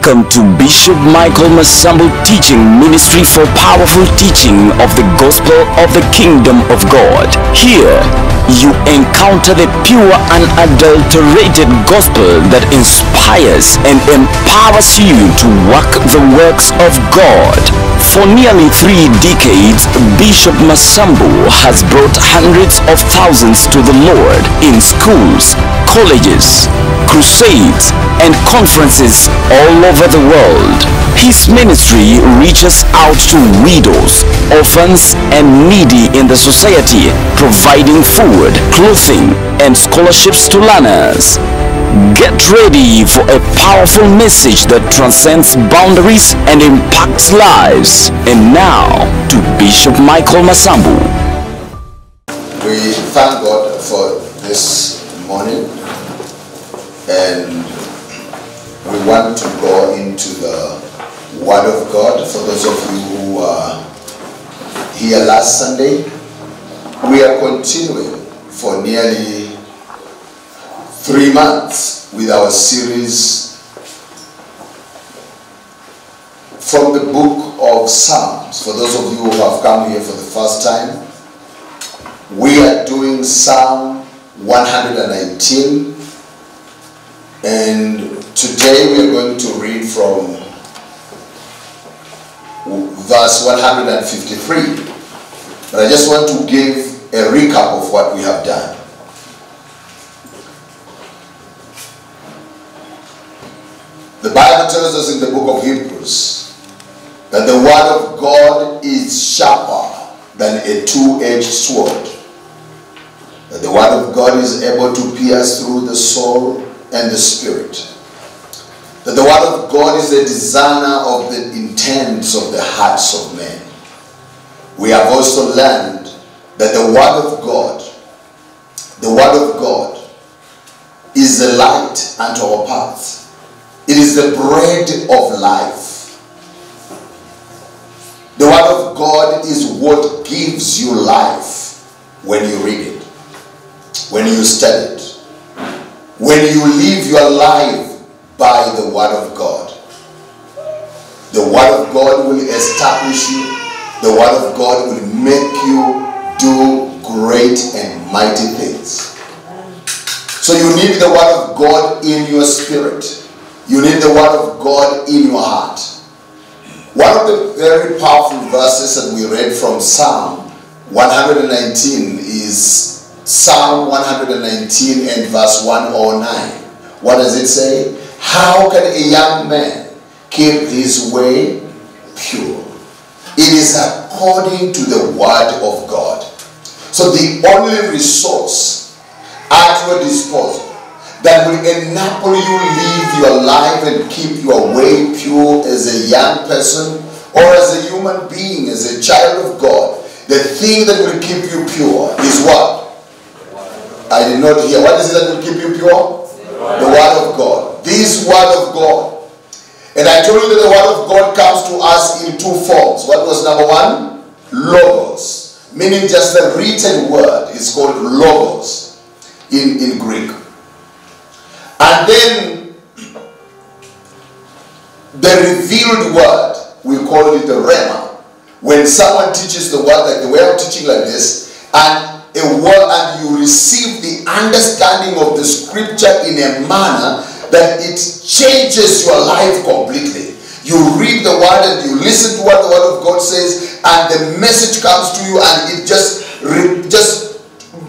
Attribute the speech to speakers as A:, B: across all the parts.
A: Welcome to Bishop Michael Masambu Teaching Ministry for powerful teaching of the gospel of the kingdom of God. Here, you encounter the pure and adulterated gospel that inspires and empowers you to work the works of God. For nearly three decades, Bishop Masambu has brought hundreds of thousands to the Lord in schools, colleges, crusades, and conferences all over the world. His ministry reaches out to widows, orphans, and needy in the society, providing food, clothing, and scholarships to learners. Get ready for a powerful message that transcends boundaries and impacts lives. And now, to Bishop Michael Masambu.
B: We thank God for this and we want to go into the Word of God. For those of you who were here last Sunday, we are continuing for nearly three months with our series from the book of Psalms. For those of you who have come here for the first time, we are doing Psalm 119 and today we are going to read from verse 153. But I just want to give a recap of what we have done. The Bible tells us in the book of Hebrews that the word of God is sharper than a two-edged sword. That the word of God is able to pierce through the soul and the spirit. That the word of God is the designer of the intents of the hearts of men. We have also learned that the word of God, the word of God is the light unto our path. It is the bread of life. The word of God is what gives you life when you read it, when you study it, when you live your life by the word of God. The word of God will establish you. The word of God will make you do great and mighty things. So you need the word of God in your spirit. You need the word of God in your heart. One of the very powerful verses that we read from Psalm 119 is Psalm 119 and verse 109. What does it say? How can a young man keep his way pure? It is according to the word of God. So the only resource at your disposal that will enable you live your life and keep your way pure as a young person or as a human being, as a child of God. The thing that will keep you pure is what? I did not hear. What is it that will keep you pure? The Word of God. This Word of God. And I told you that the Word of God comes to us in two forms. What was number one? Logos. Meaning just the written word is called logos in, in Greek. And then the revealed word, we call it the rhema. When someone teaches the word like the way I'm teaching like this, and a word and you receive the understanding of the scripture in a manner that it changes your life completely. You read the word and you listen to what the word of God says, and the message comes to you, and it just just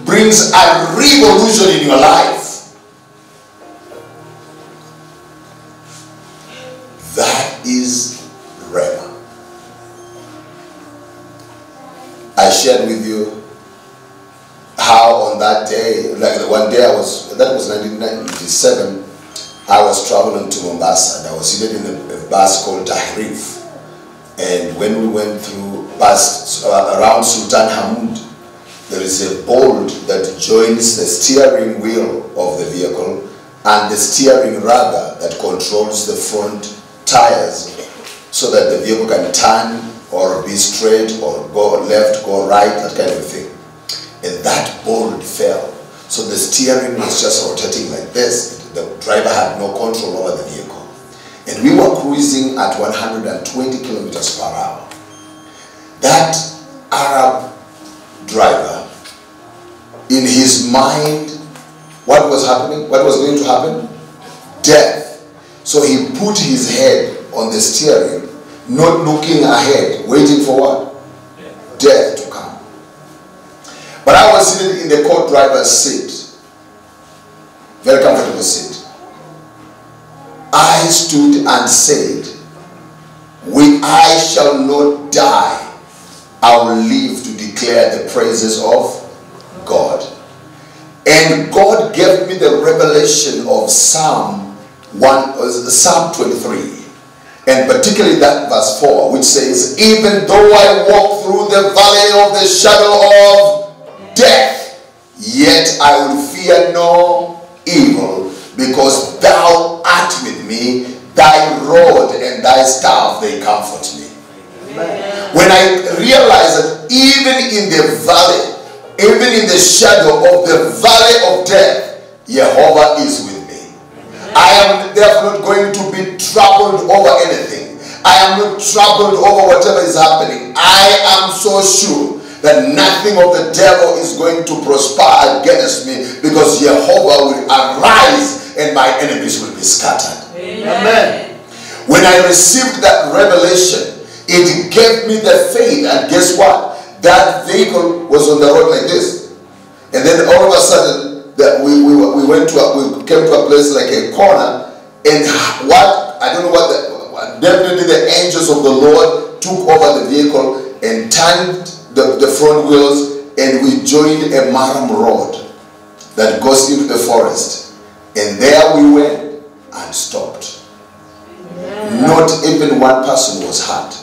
B: brings a revolution in your life. That is Rhema. I shared with you how on that day, like one day I was, that was 1997, I was traveling to Mombasa and I was seated in a, bus called Tahrif. And when we went through past uh, around Sultan Hamud, there is a bolt that joins the steering wheel of the vehicle and the steering rudder that controls the front tires so that the vehicle can turn or be straight or go left, go right, that kind of thing. And that bolt fell. So the steering was just rotating like this. The driver had no control over the vehicle. And we were cruising at 120 kilometers per hour. That Arab driver, in his mind, what was happening? What was going to happen? Death. So he put his head on the steering, not looking ahead, waiting for what? Death. But I was sitting in the co-driver's seat, very comfortable seat. I stood and said, we, I shall not die. I will live to declare the praises of God. And God gave me the revelation of Psalm 1, uh, Psalm 23. And particularly that verse 4, which says, Even though I walk through the valley of the shadow of death, yet I will fear no evil, because thou art with me, thy rod and thy staff, they comfort me. Amen. When I realize that even in the valley, even in the shadow of the valley of death, Jehovah is with me. I am therefore not going to be troubled over anything. I am not troubled over whatever is happening. I am so sure that nothing of the devil is going to prosper against me because Jehovah will arise and my enemies will be scattered. Amen. When I received that revelation, it gave me the faith, and guess what? That vehicle was on the road like this, and then all of a sudden, that we, we, we went to a, we came to a place like a corner, and what I don't know what the, definitely the angels of the Lord took over the vehicle and turned the, the front wheels, and we joined a murram road that goes into the forest, and there we went and stopped. Not even one person was hurt.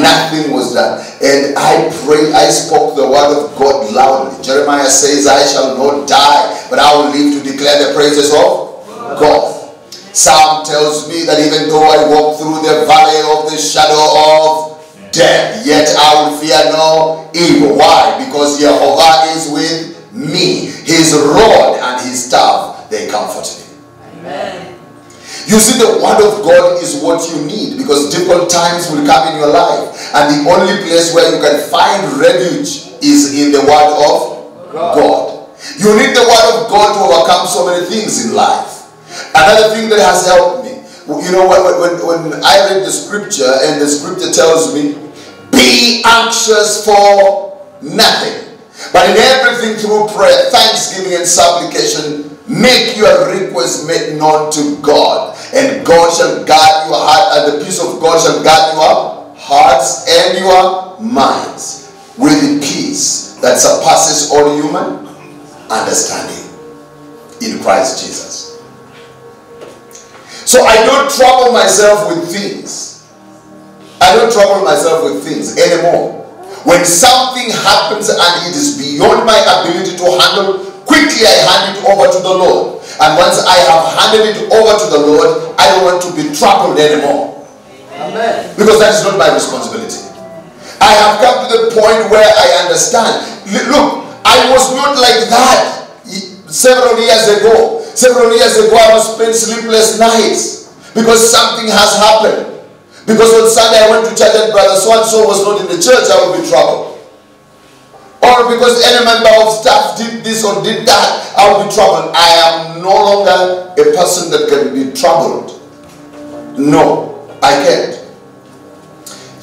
B: Nothing was done. And I prayed, I spoke the word of God loudly. Jeremiah says, I shall not die, but I will live to declare the praises of God. Psalm tells me that even though I walk through the valley of the shadow of death, yet I will fear no evil. Why? Because Jehovah is with me. His rod and his staff, they comfort me. Amen. You see, the word of God is what you need because difficult times will come in your life. And the only place where you can find refuge is in the word of God. God. You need the word of God to overcome so many things in life. Another thing that has helped me, you know, when, when, when I read the scripture and the scripture tells me, be anxious for nothing. But in everything through prayer, thanksgiving, and supplication, make your request made known to God and God shall guard your heart, and the peace of God shall guard your hearts and your minds with the peace that surpasses all human understanding in Christ Jesus. So I don't trouble myself with things. I don't trouble myself with things anymore. When something happens and it is beyond my ability to handle, quickly I hand it over to the Lord. And once I have handed it over to the Lord, I don't want to be troubled anymore. Amen. Because that is not my responsibility. I have come to the point where I understand. Look, I was not like that several years ago. Several years ago, I was spent sleepless nights because something has happened. Because on Sunday I went to church and brother so and so was not in the church, I would be troubled. Or because any member of staff did this or did that, I will be troubled. I am no longer a person that can be troubled. No, I can't.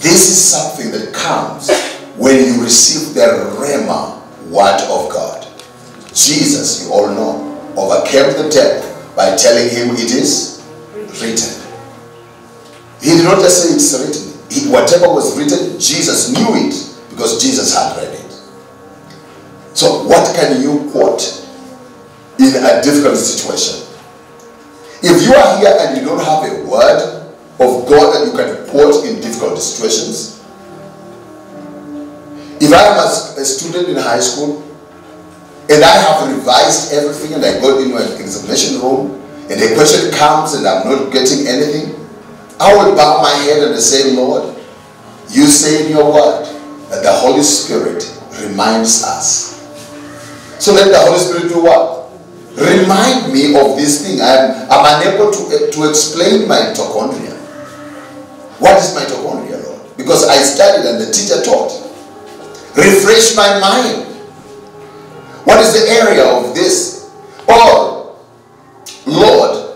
B: This is something that comes when you receive the Rhema word of God. Jesus, you all know, overcame the devil by telling him it is written. He did not just say it's written. He, whatever was written, Jesus knew it because Jesus had read it. So, what can you quote in a difficult situation? If you are here and you don't have a word of God that you can quote in difficult situations, if I am a, student in high school and I have revised everything and I go into an examination room and a question comes and I'm not getting anything, I will bow my head and say, Lord, you say in your word that the Holy Spirit reminds us so let the Holy Spirit do what? Remind me of this thing. I'm, I'm unable to, to explain my mitochondria. What is my mitochondria, Lord? Because I studied and the teacher taught. Refresh my mind. What is the area of this? Or, Lord,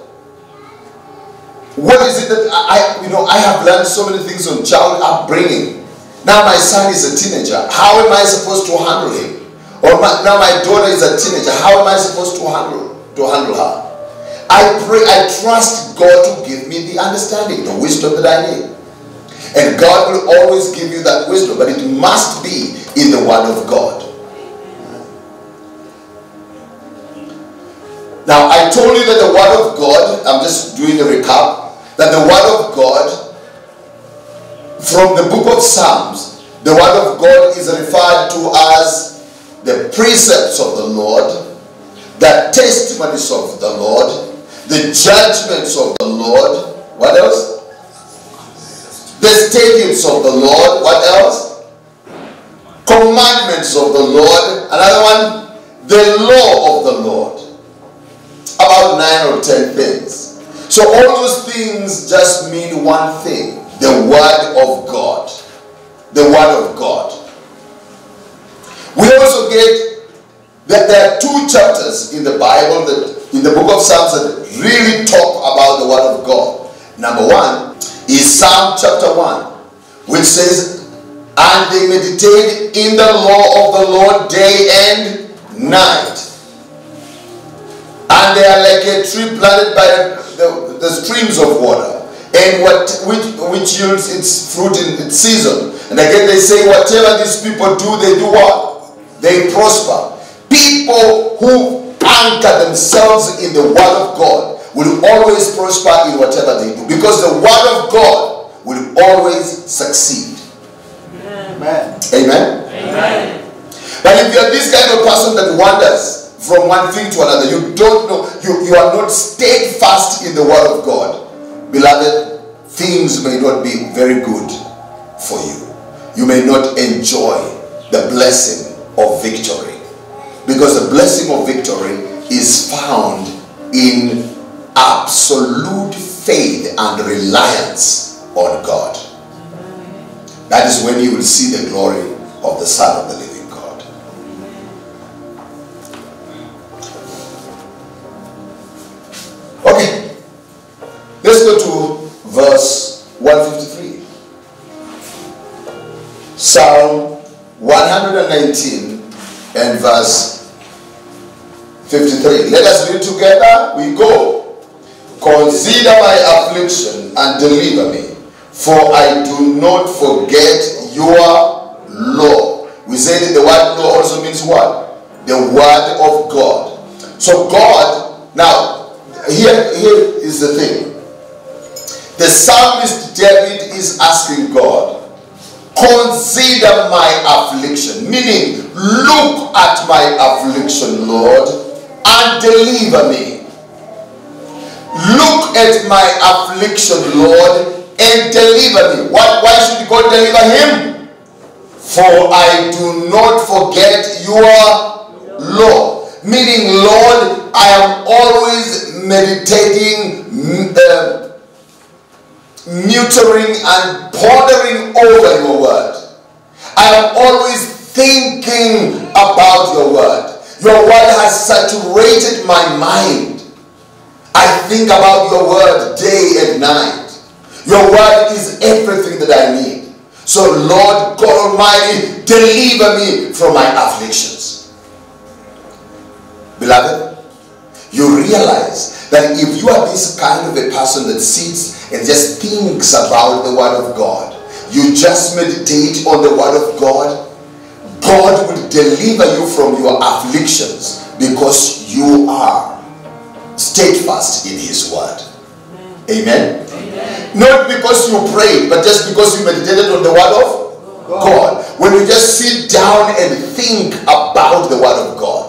B: that I, you know, I have learned so many things on child upbringing. Now my son is a teenager. How am I supposed to handle him? Or my, now my daughter is a teenager. How am I supposed to handle to handle her? I pray, I trust God to give me the understanding, the wisdom that I need. And God will always give you that wisdom, but it must be in the Word of God. Now, I told you that the Word of God, I'm just doing a recap, that the Word of God, from the book of Psalms, the Word of God is referred to as the precepts of the Lord, the testimonies of the Lord, the judgments of the Lord. What else? The statutes of the Lord. What else? Commandments of the Lord. Another one, the law of the Lord. About nine or ten things. So all those things just mean one thing the Word of God. The Word of God. We also get that there are two chapters in the Bible that in the book of Psalms that really talk about the Word of God. Number one is Psalm chapter 1, which says, And they meditate in the law of the Lord day and night. And they are like a tree planted by the, the streams of water, and what which, which yields its fruit in its season. And again they say, whatever these people do, they do what? They prosper. People who anchor themselves in the Word of God will always prosper in whatever they do. Because the Word of God will always succeed.
C: Amen.
B: Amen?
C: Amen.
B: But if you're this kind of person that wanders from one thing to another, you don't know, you, you are not steadfast in the Word of God, beloved, things may not be very good for you. You may not enjoy the blessing of victory. Because the blessing of victory is found in absolute faith and reliance on God. That is when you will see the glory of the Son of the living 119 and verse 53. Let us read together. We go. Consider my affliction and deliver me, for I do not forget your law. We say that the word law also means what? The word of God. So God, now, here, here is the thing. The psalmist David is asking God, consider my affliction, meaning look at my affliction, Lord, and deliver me. Look at my affliction, Lord, and deliver me. Why, why should God deliver him? For I do not forget your law. Meaning, Lord, I am always meditating, uh, neutering, and pondering over your word. I am always thinking about your word. Your word has saturated my mind. I think about your word day and night. Your word is everything that I need. So, Lord God Almighty, deliver me from my afflictions. Beloved, you realize that if you are this kind of a person that sits and just thinks about the Word of God, you just meditate on the Word of God, God will deliver you from your afflictions because you are steadfast in His Word. Amen.
C: Amen.
B: Not because you prayed, but just because you meditated on the Word of God. When you just sit down and think about the Word of God.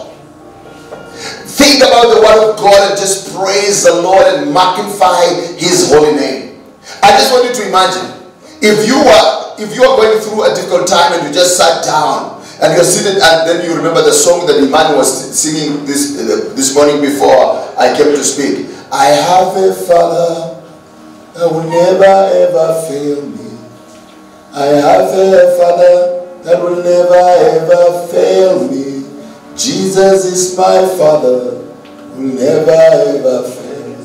B: Think about the Word of God and just praise the Lord and magnify His holy name. I just want you to imagine if you are if you are going through a difficult time and you just sat down and you're sitting and then you remember the song that Iman was singing this uh, this morning before I came to speak. I have a father that will never ever fail me. I have a Father that will never ever fail me. Jesus is my Father, will never ever fail me.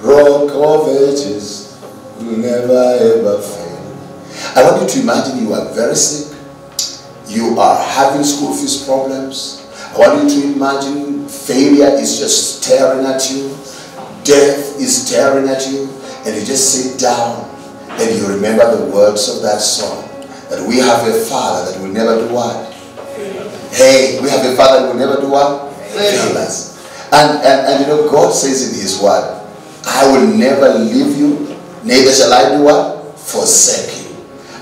B: Rock of ages will never ever fail. I want you to imagine you are very sick. You are having school fees problems. I want you to imagine failure is just staring at you. Death is staring at you. And you just sit down and you remember the words of that song. That we have a father that will never do what? Hey, we have a father who will never do what? Fail us. And, and, and you know, God says in his word, I will never leave you, neither shall I do what? Forsake you.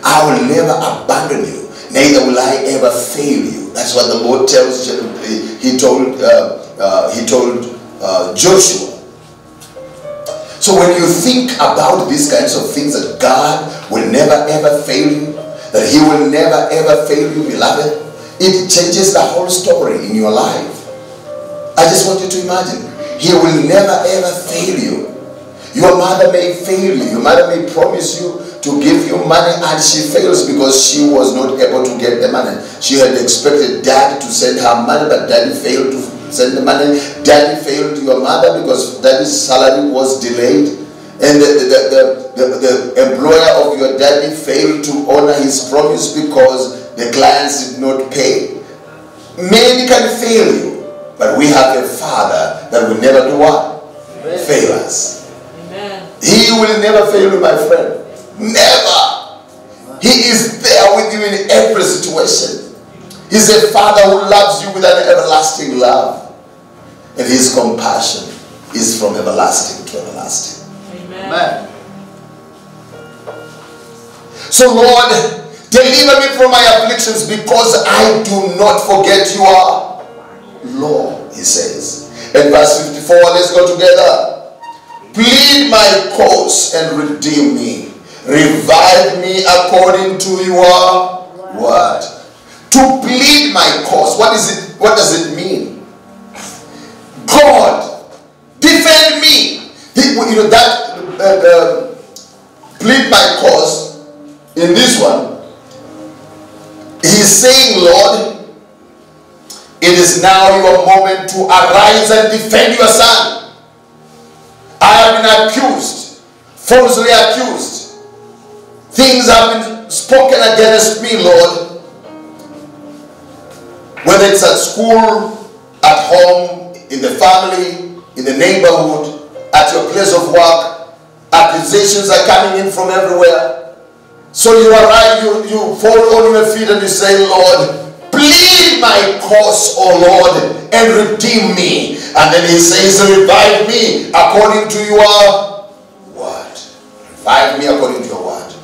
B: I will never abandon you, neither will I ever fail you. That's what the Lord tells. He told. Uh, uh, he told uh, Joshua. So when you think about these kinds of things, that God will never ever fail you, that He will never ever fail you, beloved, it changes the whole story in your life. I just want you to imagine, He will never ever fail you. Your mother may fail you. Your mother may promise you to give you money and she fails because she was not able to get the money. She had expected dad to send her money, but daddy failed to send the money. Daddy failed your mother because daddy's salary was delayed. And the, the, the, the, the employer of your daddy failed to honor his promise because the clients did not pay. Many can fail you, but we have a father that will never do what? Fail us.
C: Amen.
B: He will never fail you, my friend. Never. He is there with you in every situation. He's a father who loves you with an everlasting love. And his compassion is from everlasting to everlasting.
C: Amen.
B: So, Lord, deliver me from my afflictions because I do not forget your law, he says. In verse 54, let's go together. Plead my cause and redeem me. Revive me according to your word. To plead my cause. What is it? What does it mean? God, defend me. You know that uh, uh, plead my cause in this one. He's saying, Lord, it is now your moment to arise and defend your son. I have been accused, falsely accused. Things have been spoken against me, Lord. Whether it's at school, at home, in the family, in the neighborhood, at your place of work, accusations are coming in from everywhere. So you arrive, you, you fall on your feet and you say, Lord, plead my cause, O Lord, and redeem me. And then he says, revive me according to your word. Revive me according to your word.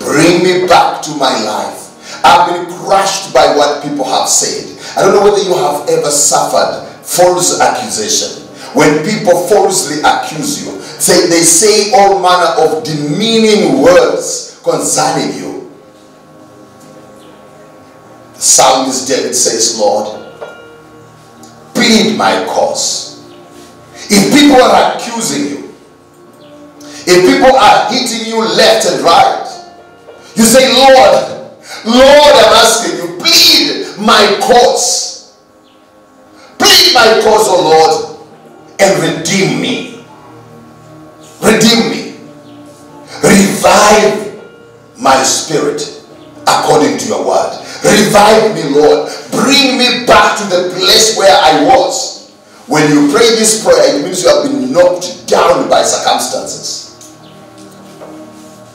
B: Bring me back to my life. I've been crushed by what people have said. I don't know whether you have ever suffered false accusation. When people falsely accuse you, say they say all manner of demeaning words concerning you. The psalmist David says, Lord, plead my cause. If people are accusing you, if people are hitting you left and right, you say, Lord, Lord, I'm asking you, plead my cause. Plead my cause, O Lord, and redeem me. Redeem me. Revive my spirit according to your word. Revive me, Lord. Bring me back to the place where I was. When you pray this prayer, it means you have been knocked down by circumstances.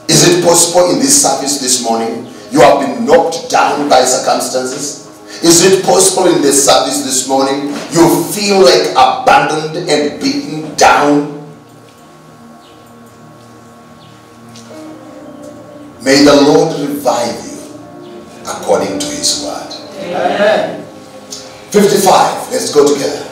B: Is it possible in this service this morning you have been knocked down by circumstances? Is it possible in this service this morning you feel like abandoned and beaten down? May the Lord revive you according to his word.
C: Amen.
B: 55. Let's go together.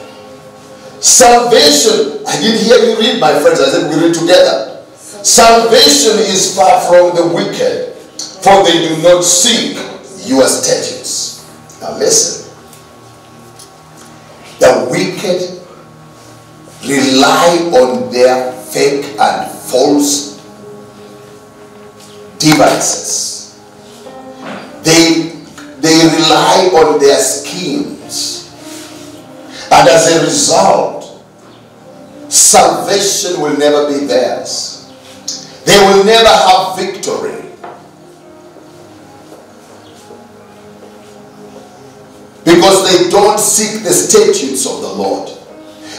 B: Salvation. I didn't hear you read, my friends. I said we read together. Salvation is far from the wicked, for they do not seek your statutes. Now listen. The wicked rely on their fake and false devices. They, they rely on their schemes. And as a result, salvation will never be theirs. They will never have victory. Because they don't seek the statutes of the Lord.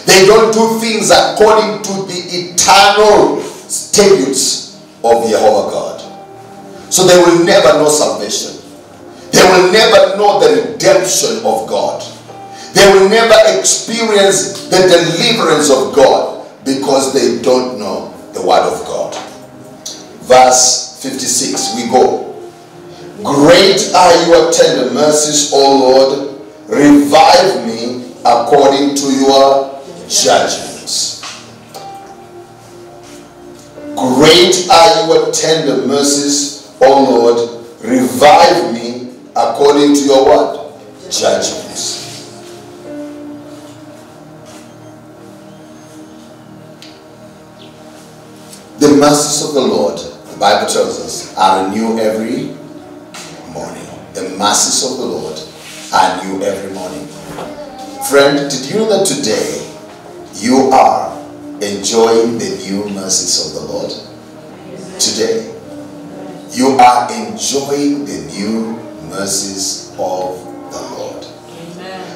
B: They don't do things according to the eternal statutes of Jehovah God. So they will never know salvation. They will never know the redemption of God. They will never experience the deliverance of God because they don't know the Word of God. Verse 56, we go. Great are your tender mercies, O Lord. Revive me according to your judgments. Great are your tender mercies, O Lord. Revive me according to your what? Judgments. The mercies of the Lord, the Bible tells us, are new every morning. The mercies of the Lord are new every morning. Friend, did you know that today you are enjoying the new mercies of the Lord? Today, you are enjoying the new mercies of the Lord.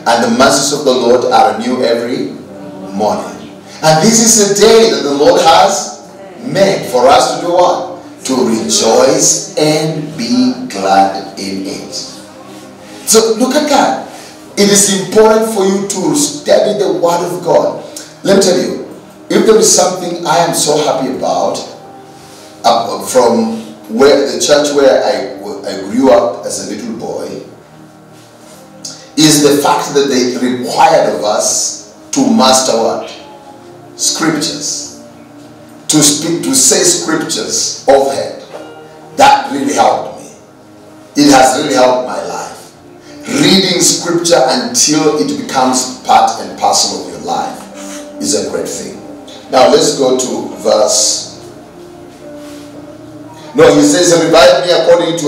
B: And the mercies of the Lord are new every morning. And this is a day that the Lord has made for us to do what? To rejoice and be glad in it. So look at that. It is important for you to study the Word of God. Let me tell you, if there is something I am so happy about uh, from where the church where I, I grew up as a little boy is the fact that they required of us to master what? Scriptures to speak, to say scriptures overhead. That really helped me. It has really helped my life. Reading scripture until it becomes part and parcel of your life is a great thing. Now let's go to verse. No, he says, revive me according to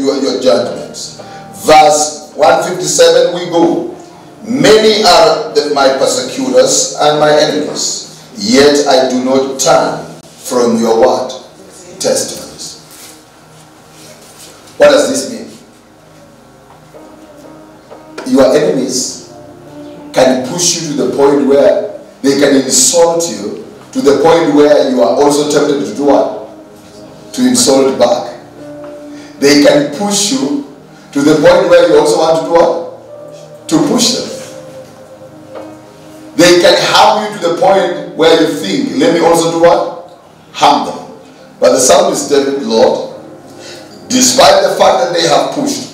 B: your, your, judgments. Verse 157, we go. Many are the, my persecutors and my enemies, yet I do not turn from your word. Testimonies. Enemies can push you to the point where they can insult you to the point where you are also tempted to do what? To insult back. They can push you to the point where you also want to do what? To push them. They can harm you to the point where you think, let me also do what? Harm them. But the psalmist David, Lord, despite the fact that they have pushed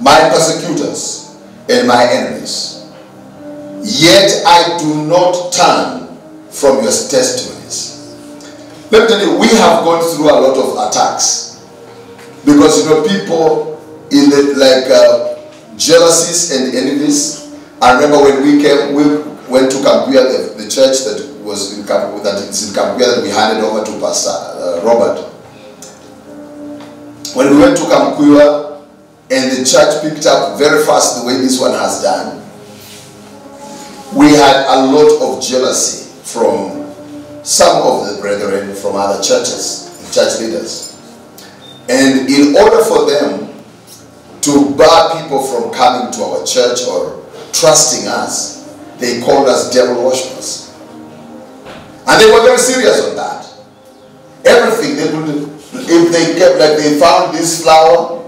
B: my persecutors and my enemies, yet I do not turn from your testimonies. Let me tell you, we have gone through a lot of attacks because you know people in the like uh, jealousies and envies. I remember when we came, we went to Kamukuywa, the, the church that was in Kamukuywa, that is in Kamukuywa that we handed over to Pastor uh, Robert. When we went to Kamukuywa and the church picked up very fast the way this one has done, we had a lot of jealousy from some of the brethren from other churches, church leaders. And in order for them to bar people from coming to our church or trusting us, they called us devil worshippers. And they were very serious on that. Everything they would, if they kept like they found this flower,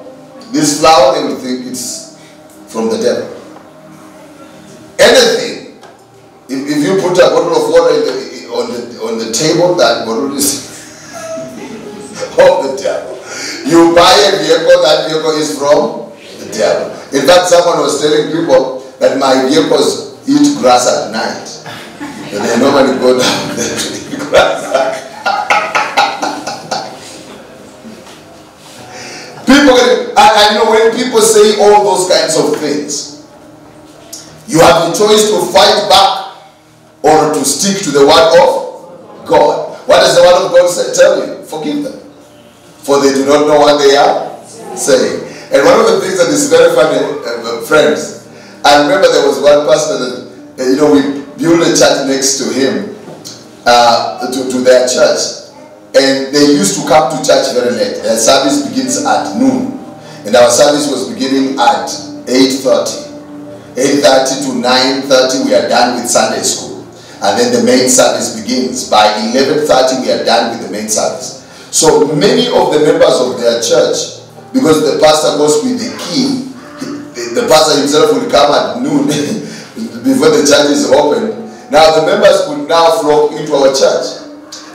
B: this would think it's from the devil. Anything. If, if you put a bottle of water the, on the on the table, that bottle is of the devil. You buy a vehicle, that vehicle is from the devil. In fact, someone was telling people that my vehicles eat grass at night. And they normally go down there to eat grass. And you know, when people say all those kinds of things, you have a choice to fight back or to stick to the word of God. What does the word of God say, tell you? Forgive them. For they do not know what they are saying. And one of the things that is very funny, uh, friends, I remember there was one pastor that, uh, you know, we built a church next to him, uh, to, to their church. And they used to come to church very late. Their service begins at noon. And our service was beginning at 8.30. 8.30 to 9.30 we are done with Sunday school. And then the main service begins. By 11.30 we are done with the main service. So many of the members of their church, because the pastor goes with the key, the, pastor himself will come at noon before the church is open. Now the members will now flock into our church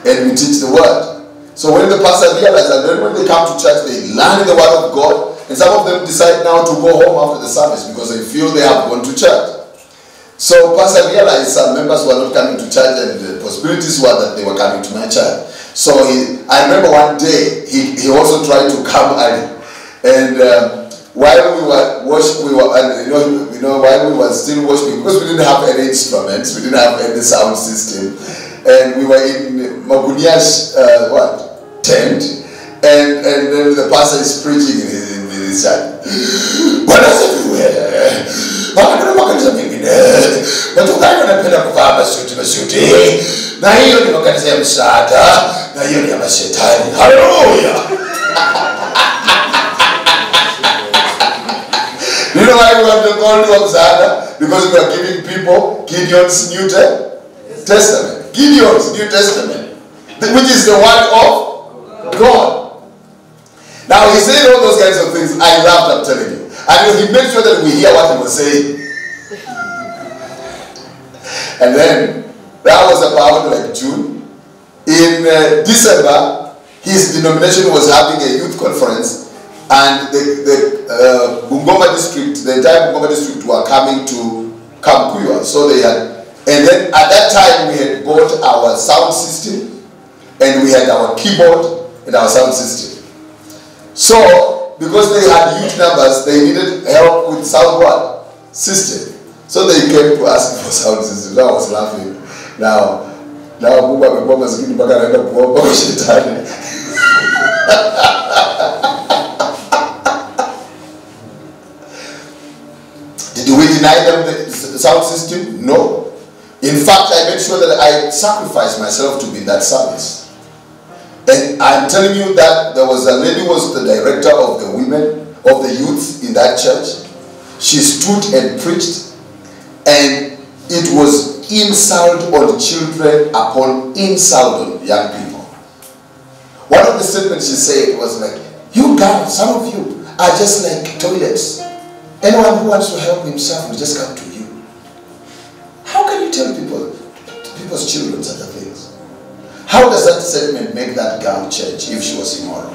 B: and we teach the word. So when the pastor realizes that then when they come to church, they learn the word of God, and some of them decide now to go home after the service because they feel they have gone to church. So pastor realized some members were not coming to church, and the possibilities were that they were coming to my church. So he, I remember one day he, he also tried to come early, and um, while we were worship, we were and, you know you know while we were still worshiping because we didn't have any instruments, we didn't have any sound system, and we were in Magunia's uh, what tent, and and then the pastor is preaching in his, in his. Bwana asifiwe. Maana kuna makanisa msaada! You know why we have the gold of Zana? Because we are giving people Gideon's New Testament. Gideon's New Testament, which is the word of God. Now he said all those kinds of things. I laughed, I'm telling you. And he made sure that we hear what he was saying. And then that was about like June. In uh, December, his denomination was having a youth conference, and the, the uh, Bungoma district, the entire Bungoma district, were coming to Kamukuywa. So they had, and then at that time we had bought our sound system, and we had our keyboard and our sound system. So because they had huge numbers, they needed help with sound what system. So they came to ask for sound system. I was laughing. Now, now amekuwa maskini mpaka anaenda kuomba kwa shetani. Did we deny them the the sound system? No. In fact, I made sure that I sacrificed myself to be in that service. And I'm telling you that there was a lady who was the director of the women, of the youth in that church. She stood and preached, and it was insult on children upon insult on young people. One of the statements she said was like, You guys, some of you are just like toilets. Anyone who wants to help himself will just come to you. How can you tell people, people's children such a things? How does that statement make that girl change if she was immoral?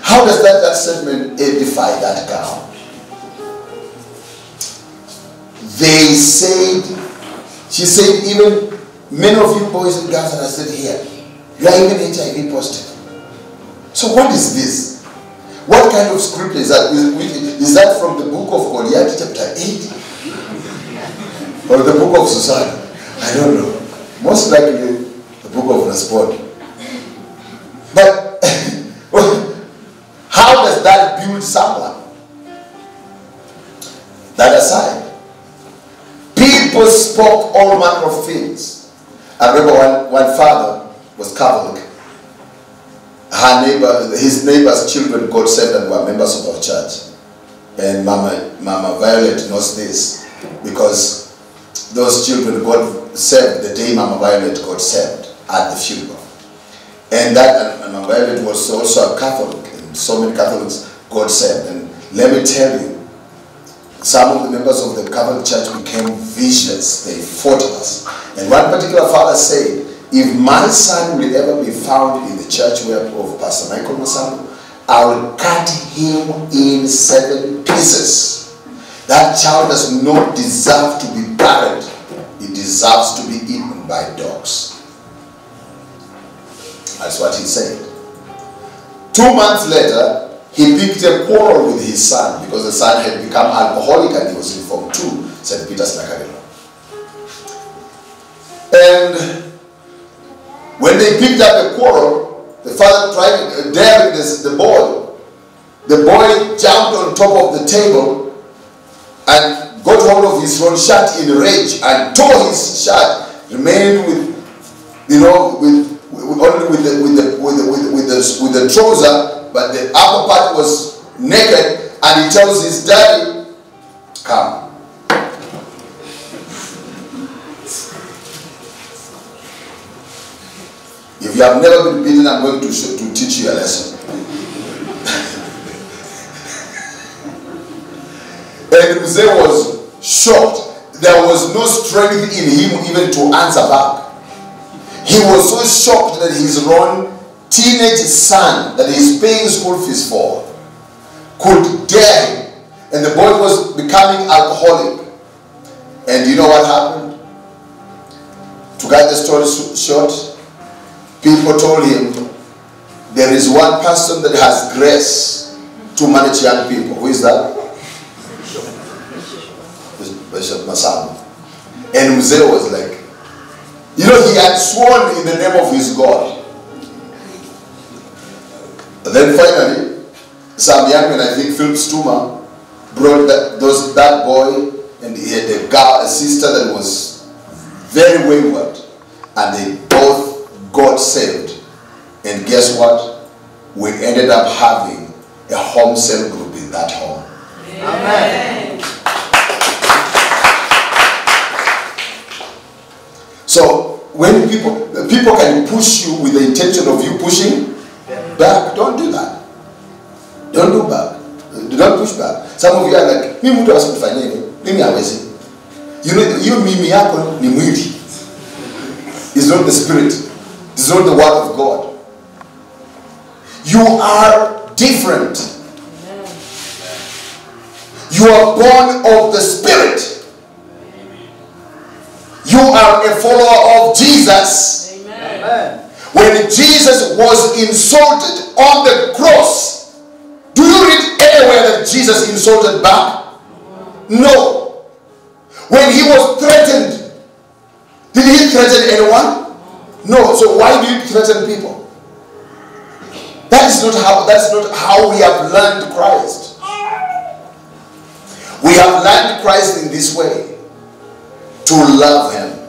B: How does that, that statement edify that girl? They said, she said, even many of you boys and girls that are sitting here, you are even HIV positive. So what is this? What kind of scripture is that? Is, is that from the book of Goliath chapter 8? Or the book of Susanna? I don't know. Most likely the book of Respond. But how does that build someone? That aside, people spoke all manner of things. I remember one, one father was Catholic. Her neighbor, his neighbor's children got saved and were members of our church. And Mama, Mama Violet knows this because those children got saved the day Mama Violet got saved at the funeral. And that and Mama Violet was also a Catholic, and so many Catholics got saved. And let me tell you, some of the members of the Catholic Church became vicious. They fought us. And one particular father said, if my son will ever be found in the church where of Pastor Michael Masambu, I will cut him in seven pieces. That child does not deserve to be buried. He deserves to be eaten by dogs. That's what he said. Two months later, he picked a quarrel with his son because the son had become alcoholic and he was Form 2, St. Peter's Nakarilo. And When they picked up a quarrel, the father tried uh, daring this, the boy. The boy jumped on top of the table and got hold of his own shirt in rage and tore his shirt, remaining with, you know, with, with only with the with the with the with the, with the, with the trouser, but the upper part was naked, and he tells his daddy, "Come." If you have never been beaten, I'm going to, to teach you a lesson. And Mzee was shocked. There was no strength in him even to answer back. He was so shocked that his own teenage son that he's paying school fees for could dare him. And the boy was becoming alcoholic. And you know what happened? To cut the story short, people told him there is one person that has grace to manage young people. Who is that? Bishop Masambu. And Mzee was like, you know, he had sworn in the name of his God. And then finally, some young men, I think Philip Stuma, brought that, those, that boy, and he had a, girl, a sister that was very wayward, and they both got saved. And guess what? We ended up having a home cell group in that home.
C: Amen.
B: So when people people can push you with the intention of you pushing back, don't do that. Don't do back. Do not push back. Some of you are like, mimi mtu asikufanyia hivyo. Mimi hawezi. You know, hiyo mimi yako ni mwili. It's not the spirit. It's not the word of God. You are different. You are born of the spirit. You are a follower of Jesus.
C: Amen.
B: When Jesus was insulted on the cross, do you read anywhere that Jesus insulted back? No. When he was threatened, did he threaten anyone? No. So why do you threaten people? That is not how that's not how we have learned Christ. We have learned Christ in this way to love him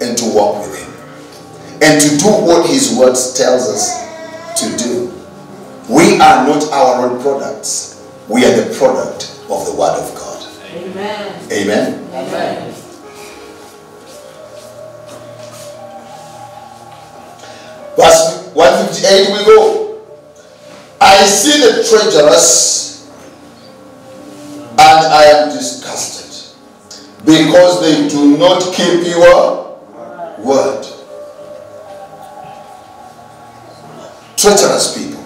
B: and to walk with him and to do what his word tells us to do. We are not our own products. We are the product of the word of God.
C: Amen.
B: Amen.
C: Amen.
B: Verse 158 we go. I see the treacherous and I am disgusted because they do not keep your word. Treacherous people.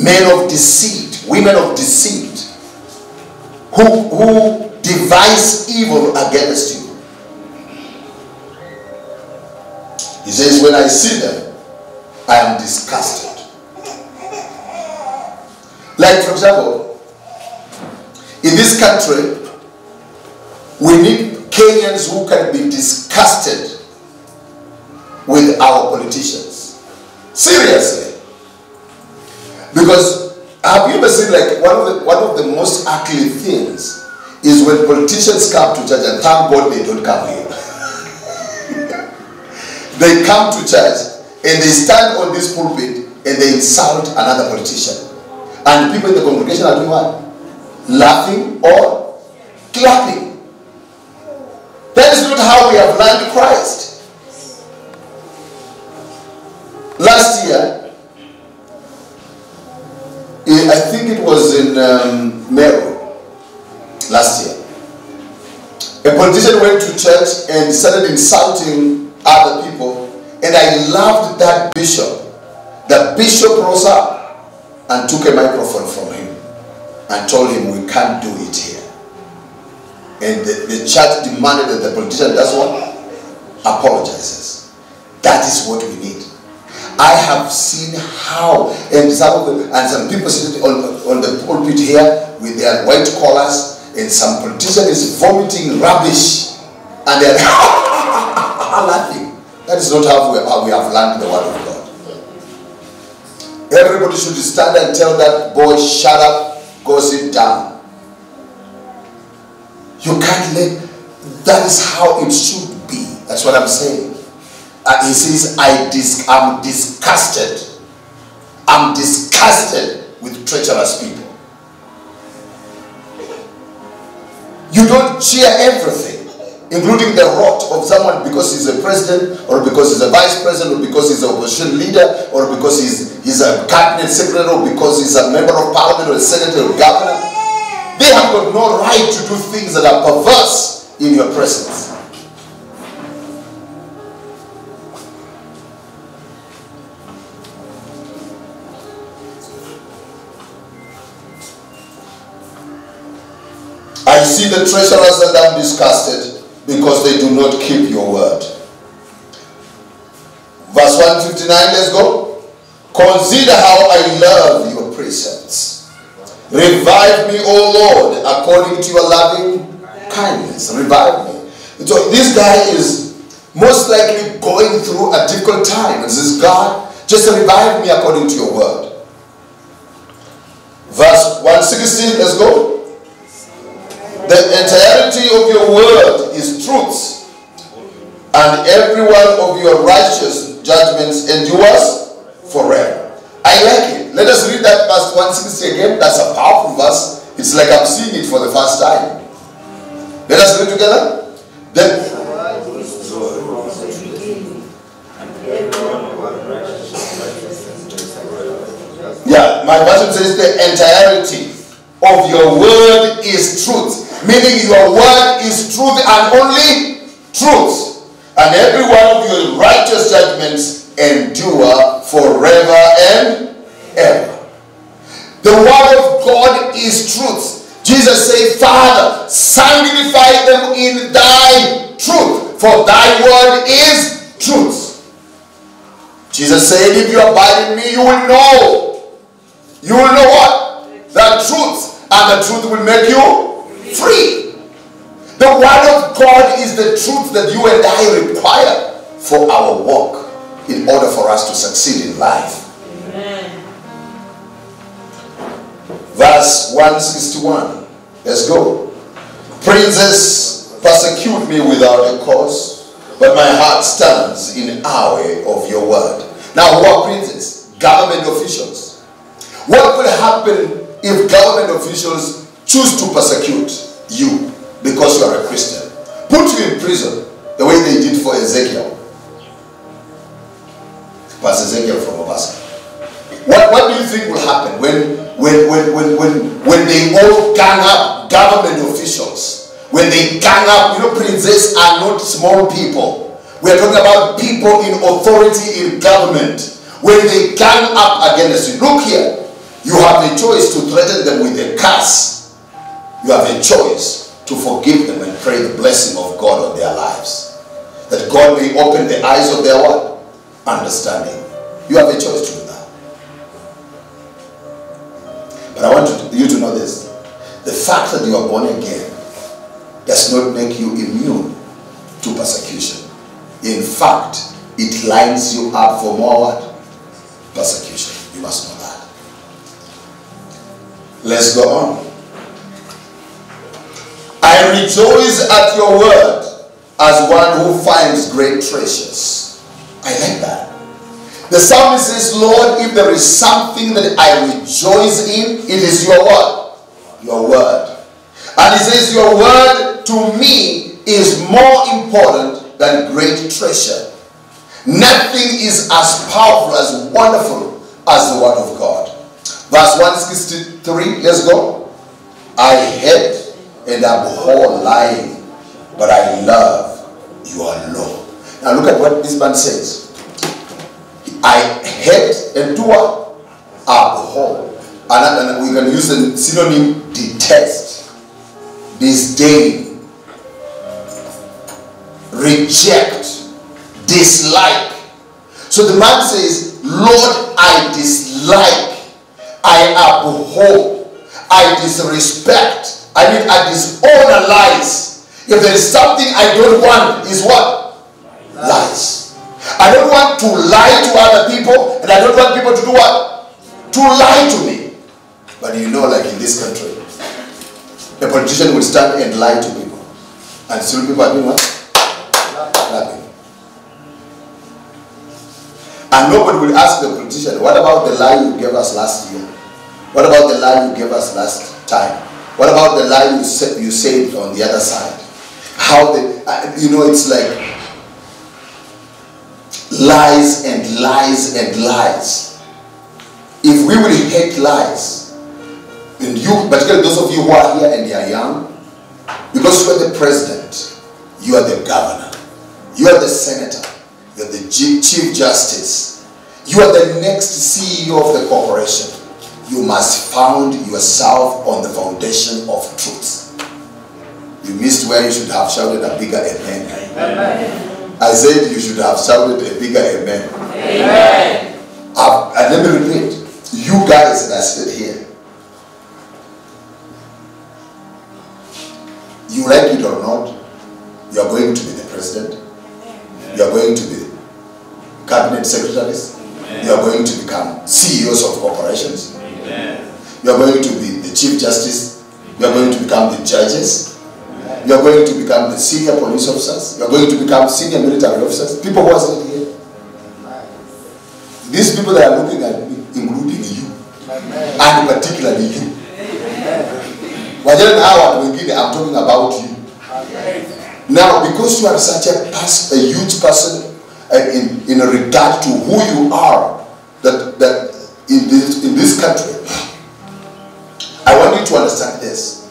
B: Men of deceit, women of deceit, who, who devise evil against you. He says, When I see them, I am disgusted. Like, for example, in this country, we need Kenyans who can be disgusted with our politicians. Seriously. Because have you ever seen like one of the one of the most ugly things is when politicians come to church and thank God they don't come here. they come to church and they stand on this pulpit and they insult another politician. And people in the congregation are doing what? Laughing or clapping. That is not how we have learned Christ. Last year, eh, I think it was in um, last year. A politician went to church and started insulting other people, and I loved that bishop. The bishop rose up and took a microphone from him and told him, We can't do it here. And the, the church demanded that the politician does what? Apologizes. That is what we need. I have seen how, and some the, and some people sitting on, on the pulpit here with their white collars, and some politician is vomiting rubbish, and they're are laughing. That is not how we, how we have learned the word of God. Everybody should stand and tell that boy, shut up, go sit down. You can't let, that is how it should be. That's what I'm saying. And he says, I dis, I'm disgusted. I'm disgusted with treacherous people. You don't share everything, including the rot of someone because he's a president, or because he's a vice president, or because he's an opposition leader, or because he's, he's a cabinet secretary, or because he's a member of parliament, or a senator, or governor. They have got no right to do things that are perverse in your presence. I see the treasurers and I'm disgusted because they do not keep your word. Verse 159, let's go. Consider how I love your precepts. Revive me, O Lord, according to your loving kindness. Revive me. So this guy is most likely going through a difficult time. And says, God, just revive me according to your word. Verse 116, let's go. The entirety of your word is truth, and every one of your righteous judgments endures forever. I like it. Let us read that verse 160 again. That's a powerful verse. It's like I'm seeing it for the first time. Let us read together. Then Yeah, my version says the entirety of your word is truth. Meaning your word is truth and only truth. And every one of your righteous judgments endure forever and ever. The word of God is truth. Jesus said, Father, sanctify them in thy truth, for thy word is truth. Jesus said, If you abide in me, you will know. You will know what? The truth. And the truth will make you free. The word of God is the truth that you and I require for our walk in order for us to succeed in life.
C: Amen.
B: Verse 161. Let's go. Princes persecute me without a cause, but my heart stands in awe of your word. Now, who are princes? Government officials. What will happen if government officials choose to persecute you because you are a Christian? Put you in prison the way they did for Ezekiel. Pastor Ezekiel from Obasa. What, what do you think will happen when, when, when, when, when, when they all gang up, government officials, when they gang up, you know, princes are not small people. We are talking about people in authority in government. When they gang up against you, look here, you have a choice to threaten them with a curse. You have a choice to forgive them and pray the blessing of God on their lives. That God may open the eyes of their what? Understanding. You have a choice to do that. But I want you to know this. The fact that you are born again does not make you immune to persecution. In fact, it lines you up for more what? Persecution. You must know that. Let's go on. I rejoice at your word as one who finds great treasures. I like that. The psalmist says, Lord, if there is something that I rejoice in, it is your word. Your word. And he says, Your word to me is more important than great treasure. Nothing is as powerful, as wonderful as the word of God. Verse 163, let's go. I hate and abhor lying, but I love your law. Now look at what this man says. I hate and do what? Abhor. And, and we can use the synonym detest, disdain, reject, dislike. So the man says, Lord, I dislike, I abhor, I disrespect, I mean, I dishonor lies. If there is something I don't want, is what? Lies. I don't want to lie to other people, and I don't want people to do what? To lie to me. But you know, like in this country, a politician will stand and lie to people, and still people are doing what? Nothing. And nobody will ask the politician, what about the lie you gave us last year? What about the lie you gave us last time? What about the lie you said, you said on the other side? How the, uh, you know, it's like lies and lies and lies. If we will hate lies, and you, particularly those of you who are here and you are young, because you are the president, you are the governor, you are the senator, you are the chief justice, you are the next CEO of the corporation. You must found yourself on the foundation of truth. You missed where you should have shouted a bigger amen. amen. I said you should have shouted a bigger amen. Amen. Uh, and let me repeat. You guys that sit here, you like it or not, you are going to be the president. You are going to be cabinet secretaries. You are going to become CEOs of corporations. You are going to be the chief justice. You are going to become the judges. You are going to become the senior police officers. You are going to become senior military officers. People who are sitting here. These people that are looking at me, including you, and particularly you. Wajana hawa I'm talking about you. Now, because you are such a, a huge person uh, in, in regard to who you are, that, that in, this, in this country, to understand this.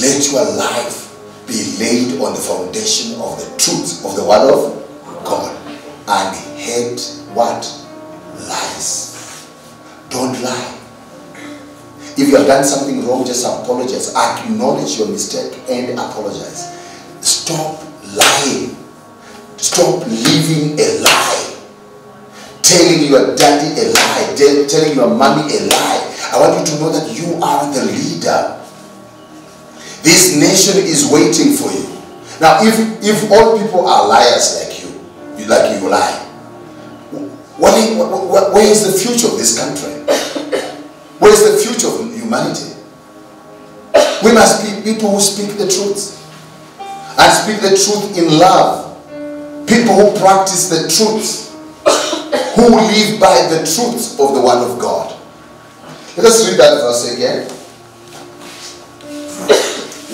B: Let your life be laid on the foundation of the truth of the word of God and hate what? Lies. Don't lie. If you have done something wrong, just apologize. Acknowledge your mistake and apologize. Stop lying. Stop living a lie. Telling your daddy a lie. Telling your mommy a lie. I want you to know that you are the leader. This nation is waiting for you. Now, if if all people are liars like you, you like you lie, what, what- where is the future of this country? Where is the future of humanity? We must be people who speak the truth and speak the truth in love. People who practice the truth, who live by the truth of the Word of God. Let us read that verse again.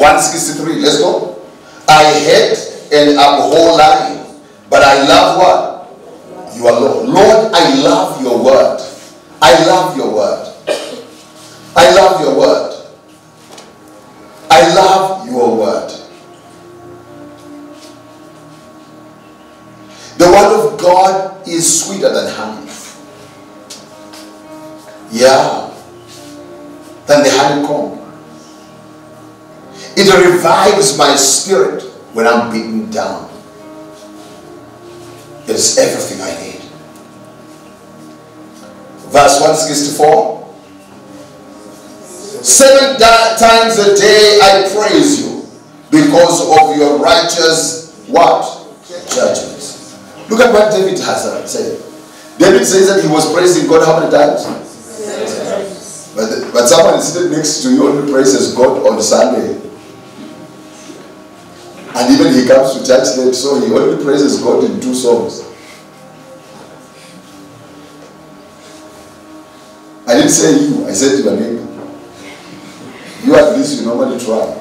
B: 163, let's go. I hate and abhor lying, but I love what? Your Lord. Lord, I love your word. I love your word. I love your word. I love your word. The word of God is sweeter than honey. Yeah. The honeycomb. It revives my spirit when I'm beaten down. It is everything I need. Verse 164. Seven times a day I praise you because of your righteous what? Judgments. Look at what David has said. David says that he was praising God how many times? But, but someone is sitting next to you only praises God on Sunday. And even he comes to church late, so he only praises God in two songs. I didn't say you, I said your neighbor. You at least you normally try.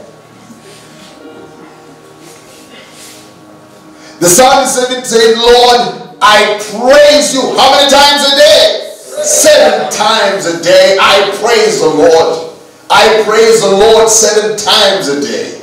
B: The psalmist said, Lord, I praise you. How many times a day? Seven times a day. I praise the Lord. I praise the Lord seven times a day.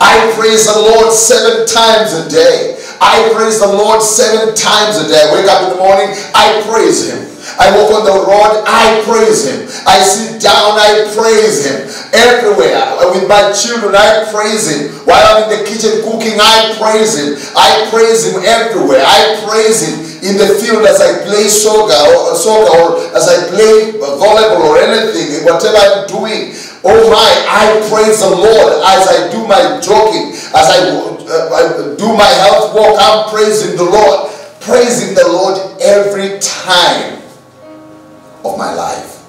B: I praise the Lord seven times a day. I praise the Lord seven times a day. I wake up in the morning, I praise Him. I walk on the road, I praise Him. I sit down, I praise Him. Everywhere with my children, I praise Him. While I'm in the kitchen cooking, I praise Him. I praise Him everywhere. I praise Him in the field as I play soccer or, soccer or as I play volleyball or anything, whatever I'm doing. Oh my, I praise the Lord as I do my jogging, as I, uh, I do my health walk. I'm praising the Lord. Praising the Lord every time of my life.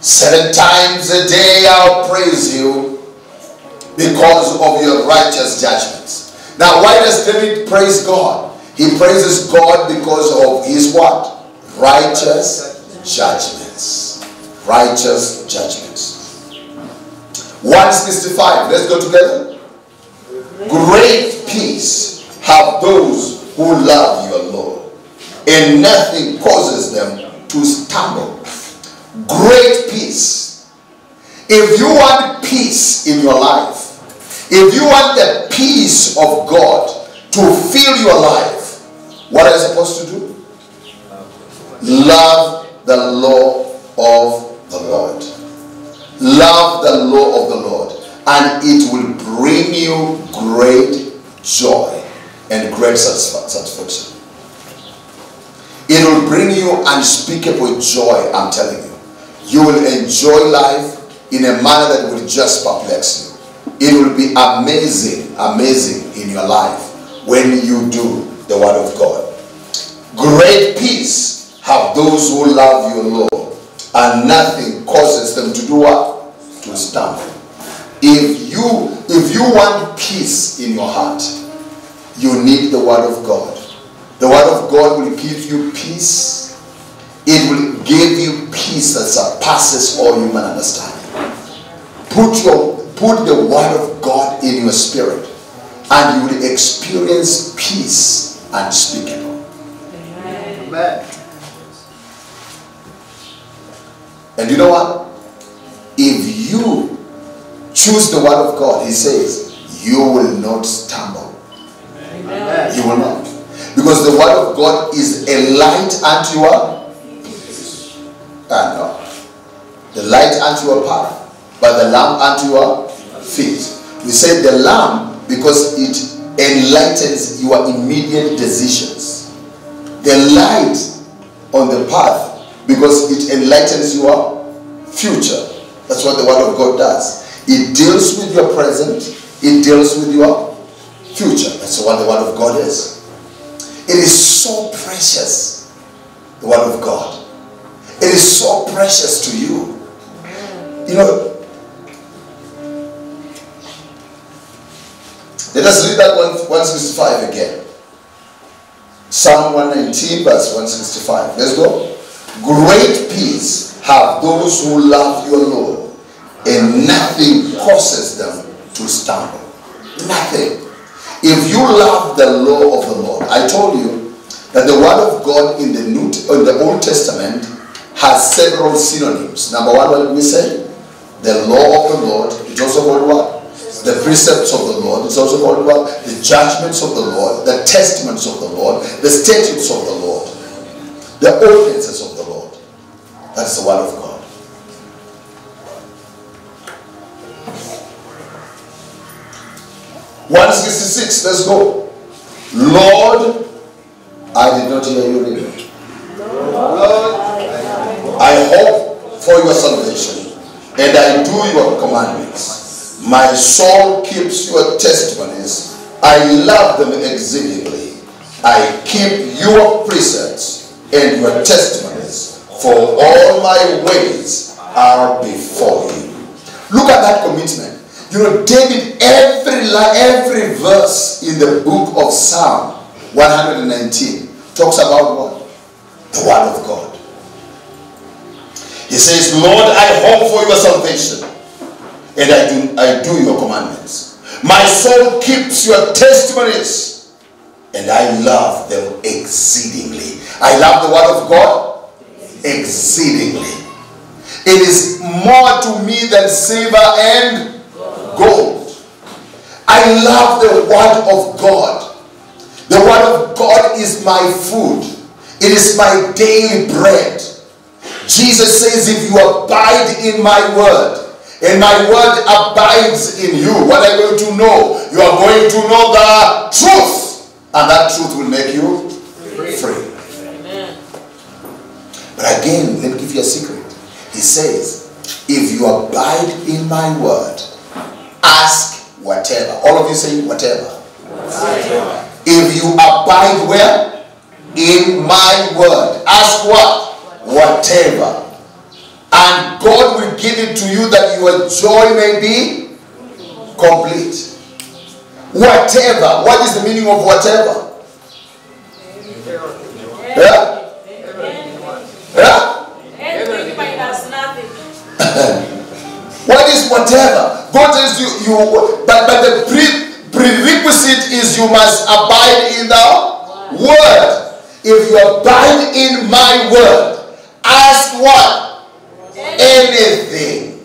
B: Seven times a day I'll praise you because of your righteous judgments. Now, why does David praise God? He praises God because of his what? Righteous judgments. Righteous judgments. 165. Let's go together. Great peace have those who love your Lord, and nothing causes them to stumble. Great peace. If you want peace in your life, if you want the peace of God to fill your life, what are you supposed to do? Love the law of the Lord. Love the law of the Lord, and it will bring you great joy and great satisfaction. It will bring you unspeakable joy, I'm telling you. You will enjoy life in a manner that will just perplex you. It will be amazing, amazing in your life when you do the Word of God. Great peace have those who love your Lord, and nothing causes them to do what? To stumble. If you if you want peace in your heart, you need the Word of God. The Word of God will give you peace. It will give you peace that surpasses all human understanding. Put your put the Word of God in your spirit, and you will experience peace unspeakable.
C: Amen.
B: And you know what? If you choose the word of God, he says, you will not stumble.
C: Amen.
B: You will not. Because the word of God is a light unto your ah, no. The light unto your path, but the lamp unto your feet. We say the lamp because it enlightens your immediate decisions. The light on the path because it enlightens your future. That's what the Word of God does. It deals with your present, it deals with your future. That's what the Word of God is. It is so precious, the Word of God. It is so precious to you. You know, let us read that one, 165 again. Psalm 119, verse 165. Let's go. Great peace have those who love your Lord, and nothing causes them to stumble. Nothing. If you love the law of the Lord, I told you that the word of God in the New in the Old Testament has several synonyms. Number one, what we say? The law of the Lord. It's also called what? The precepts of the Lord. It's also called what? The judgments of the Lord, the testaments of the Lord, the statutes of the Lord, the ordinances of the Lord. That's the word of God. One sixty-six. Let's go. Lord, I did not hear you reading.
C: Lord,
B: I hope for your salvation, and I do your commandments. My soul keeps your testimonies. I love them exceedingly. I keep your precepts and your testimonies, for all my ways are before you. Look at that commitment. You know, David, every every verse in the book of Psalm 119 talks about what? The word of God. He says, Lord, I hope for your salvation, and I do, I do your commandments. My soul keeps your testimonies, and I love them exceedingly. I love the word of God exceedingly. It is more to me than silver and gold. I love the word of God. The word of God is my food. It is my daily bread. Jesus says, if you abide in my word, and my word abides in you, what are you going to know? You are going to know the truth, and that truth will make you free. Amen. But again, let me give you a secret. He says, if you abide in my word, ask whatever. All of you say whatever. whatever. If you abide where? In my word. Ask what? Whatever. And God will give it to you that your joy may be complete. Whatever. What is the meaning of whatever? Yeah? Yeah? what is whatever? God tells you, you but, but the pre, prerequisite is you must abide in the word. If you abide in my word, ask what? Anything.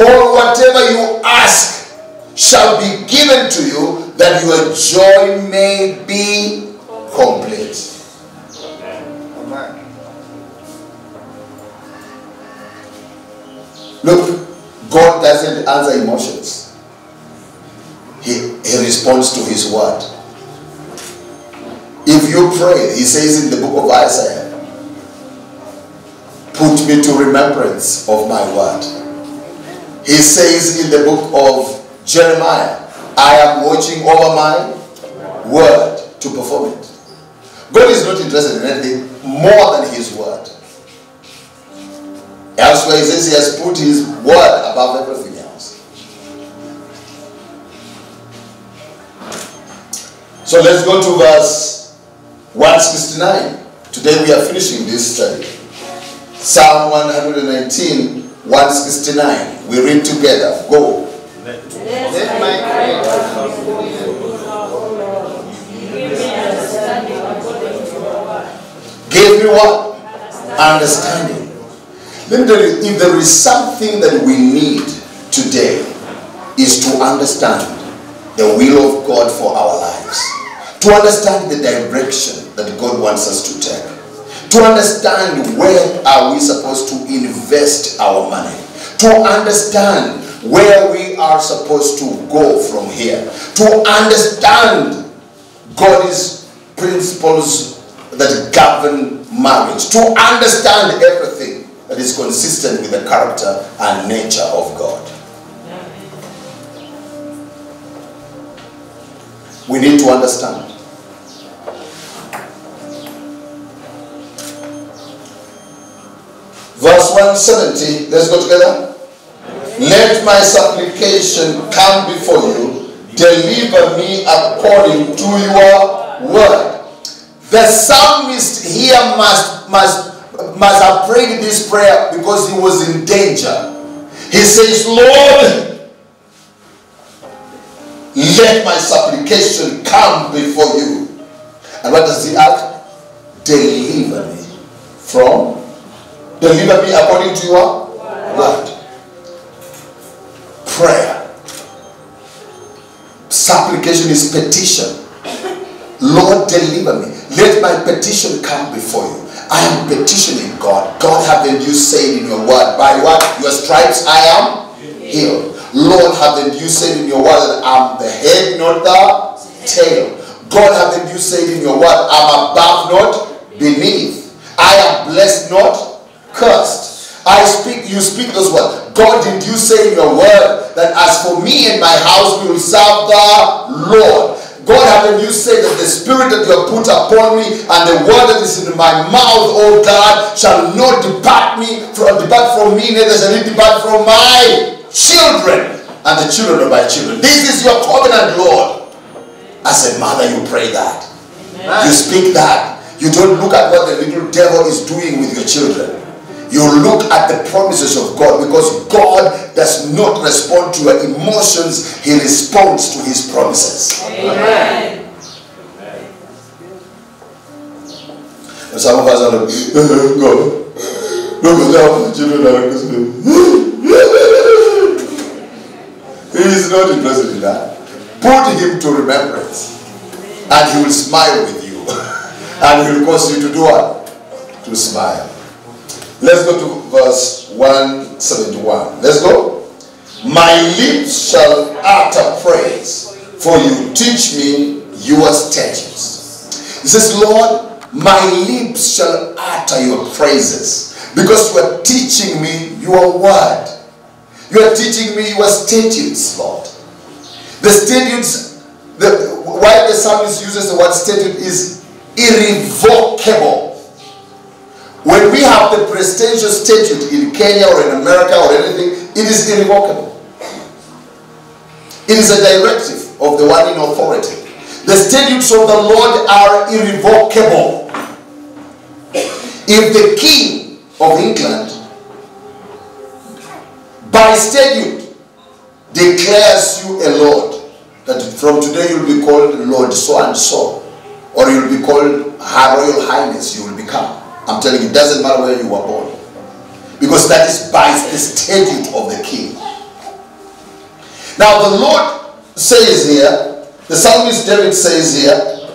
B: Or whatever you ask shall be given to you that your joy may be complete. Look, God doesn't answer emotions. He, he responds to his word. If you pray, he says in the book of Isaiah, put me to remembrance of my word. He says in the book of Jeremiah, I am watching over my word to perform it. God is not interested in anything more than his word. Elsewhere he says he has put his word above everything else. So let's go to verse 169. Today we are finishing this study. Psalm 119, 169. We read together. Go.
C: Let
B: Give me what? Understanding. Let me tell you, if there is something that we need today, is to understand the will of God for our lives. To understand the direction that God wants us to take. To understand where are we supposed to invest our money. To understand where we are supposed to go from here. To understand God's principles that govern marriage. To understand everything that is consistent with the character and nature of God. We need to understand. Verse 170, let's go together. Let my supplication come before you. Deliver me according to your word. The psalmist here must, must, must have prayed this prayer because he was in danger. He says, Lord, let my supplication come before you. And what does he ask? Deliver me from, deliver me according to your word. Prayer. Supplication is petition. Lord, deliver me. Let my petition come before you. I am petitioning God. God, haven't you said in your word, by what? Your stripes I am healed. Lord, haven't you said in your word that I'm the head, not the tail? God, haven't you said in your word, I'm above, not beneath? I am blessed, not cursed. I speak, you speak those words. God, did you say in your word that as for me and my house, we will serve the Lord? God, haven't you said that the spirit that you have put upon me and the word that is in my mouth, oh God, shall not depart me from depart from me, neither shall it depart from my children and the children of my children. This is your covenant, Lord. As a mother, you pray that. Amen. You speak that. You don't look at what the little devil is doing with your children. You look at the promises of God because God does not respond to your emotions, He responds to His promises.
C: Amen.
B: And some of us are like, eh, God, at how my children are. He is not interested in that. Put him to remembrance, and he will smile with you, and he will cause you to do what? To smile. Let's go to verse 171. Let's go. My lips shall utter praise, for you teach me your statutes. He says, Lord, my lips shall utter your praises. Because you are teaching me your word. You are teaching me your statutes, Lord. The statutes, the, why the psalmist uses the word statute is irrevocable. When we have the presidential statute in Kenya or in America or anything, it is irrevocable. It is a directive of the one in authority. The statutes of the Lord are irrevocable. If the king of England, by statute, declares you a lord, that from today you'll be called Lord so and so, or you'll be called Her Royal Highness, you will become. I'm telling you, it doesn't matter where you were born. Because that is by the statute of the king. Now the Lord says here, the psalmist David says here,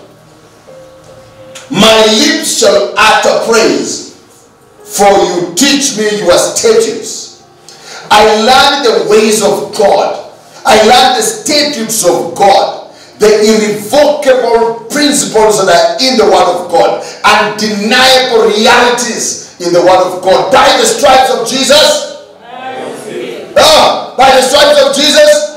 B: My lips shall utter praise, for you teach me your statutes. I learn the ways of God. I learn the statutes of God, the irrevocable principles that are in the Word of God, undeniable realities in the Word of God. By the stripes of Jesus, ah, by the stripes of Jesus,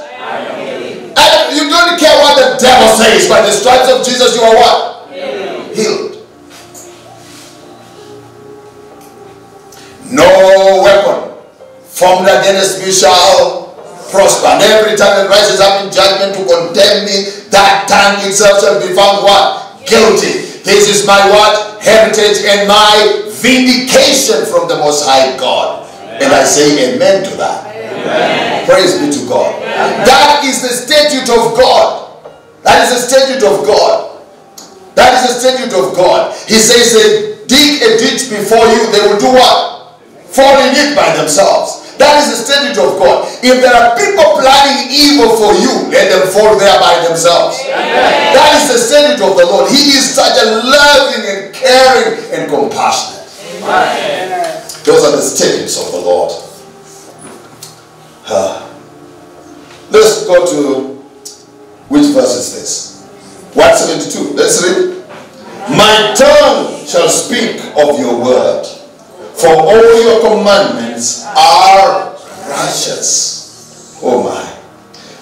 B: and you don't care what the devil says. By the stripes of Jesus, you are what? Healed. No weapon formed against me shall prosper. And every time it rises up in judgment to condemn me, that tongue itself shall be found what? Guilty. This is my what? Heritage and my vindication from the Most High God. And I say amen to that. Praise be to God. That is the statute of God. That is the statute of God. That is the statute of God. He says, they dig a ditch before you, they will do what? Fall in it by themselves. That is the statute of God. If there are people planning evil for you, let them fall there by themselves. That is the statute of the Lord. He is such a loving and caring and compassionate. Those are the statutes of the Lord. Let's go to which verse is this? 172. Let's read. My tongue shall speak of your word, for all your commandments are righteous. Oh my.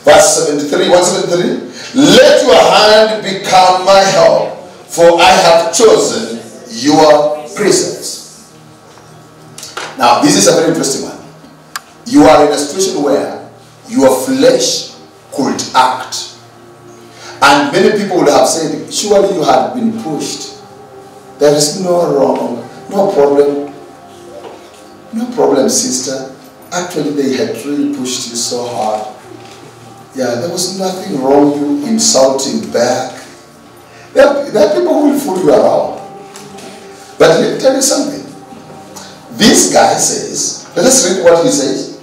B: Verse 73, 173. Let your hand become my help, for I have chosen your presence. Now, this is a very interesting one. You are in a situation where your flesh could act. And many people would have said, surely you have been pushed. There is no wrong, no problem. No problem, sister. Actually, they had really pushed you so hard. Yeah, there was nothing wrong you insulting back. There, there are people who will fool you around. But let me tell you something. This guy says, let us read what he says.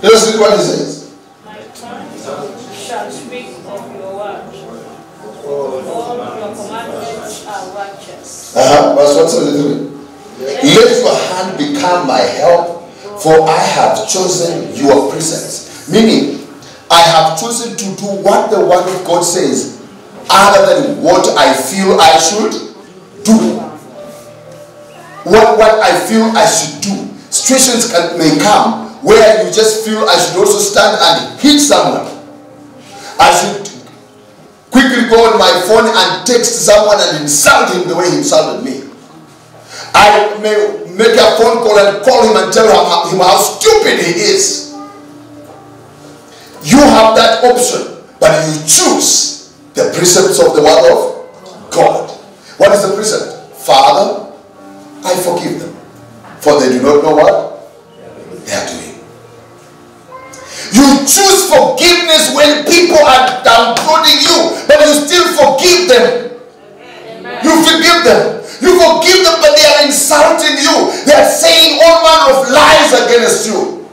B: Let us read what he says.
C: My tongue shall speak of your word. All your commandments are righteous.
B: Uh-huh. Verse 173. Let your hand become my help, for I have chosen your precepts. Meaning, I have chosen to do what the word of God says, other than what I feel I should do. What, what I feel I should do. Situations can, may come where you just feel I should also stand and hit someone. I should quickly go on my phone and text someone and insult him the way he insulted me. I may make a phone call and call him and tell him how, stupid he is. You have that option, but you choose the precepts of the word of God. What is the precept? Father, I forgive them, for they do not know what they are doing. You choose forgiveness when people are downtrodden you, but you still forgive them. You forgive them. You forgive them, but they are insulting you. They are saying all manner of lies against you,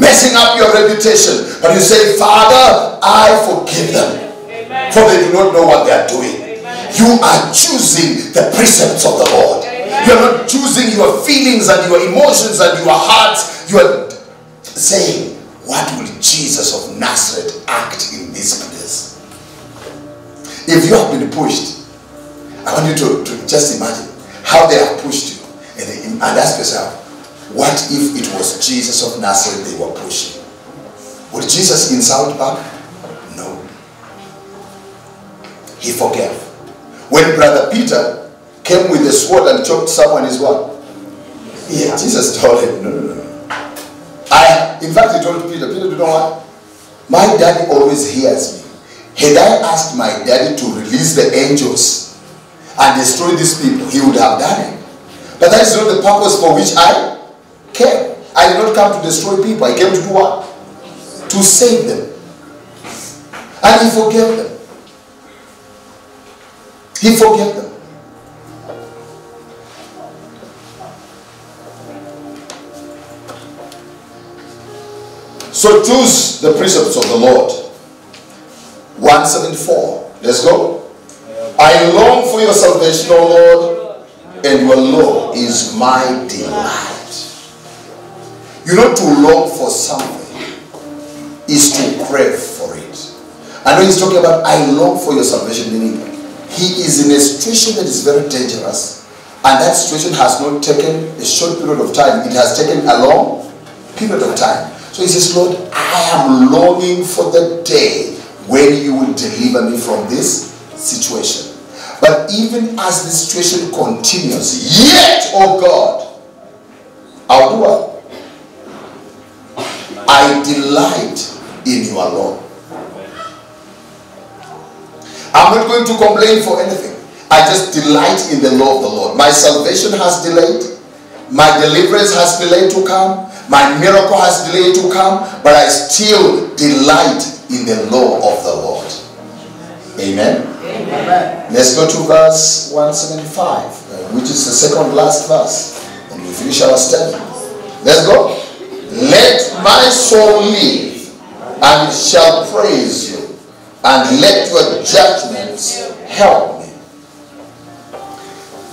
B: messing up your reputation. But you say, Father, I forgive them,
C: Amen.
B: for they do not know what they are doing.
C: Amen.
B: You are choosing the precepts of the Lord. You are not choosing your feelings and your emotions and your hearts. You are saying, What will Jesus of Nazareth act in this place? If you have been pushed, I want you to, to just imagine how they have pushed you. And, and ask yourself, what if it was Jesus of Nazareth they were pushing? Would Jesus insult back? No. He forgave. When Brother Peter came with the sword and choked someone, is what? Yeah, Jesus told him, no, no, no. I, in fact, he told Peter, Peter, you know what? My daddy always hears me. Had I asked my daddy to release the angels and destroy these people, he would have done it. But that is not the purpose for which I came. I did not come to destroy people. I came to do what? To save them. And he forgave them. He forgave them. So choose the precepts of the Lord. 174. Let's go. I long for your salvation, O Lord, and your law is my delight. You know, to long for something is to crave for it. I know he's talking about I long for your salvation, meaning he is in a situation that is very dangerous, and that situation has not taken a short period of time, it has taken a long period of time. So he says, Lord, I am longing for the day when you will deliver me from this situation. But even as the situation continues, yet, oh God, I'll do what? I delight in your law. I'm not going to complain for anything. I just delight in the law of the Lord. My salvation has delayed. My deliverance has delayed to come. My miracle has delayed to come. But I still delight in the law of the Lord. Amen. Amen. Let's go to verse 175, uh, which is the second last verse. And we finish our study. Let's go. Let my soul live, and it shall praise you, and let your judgments help me.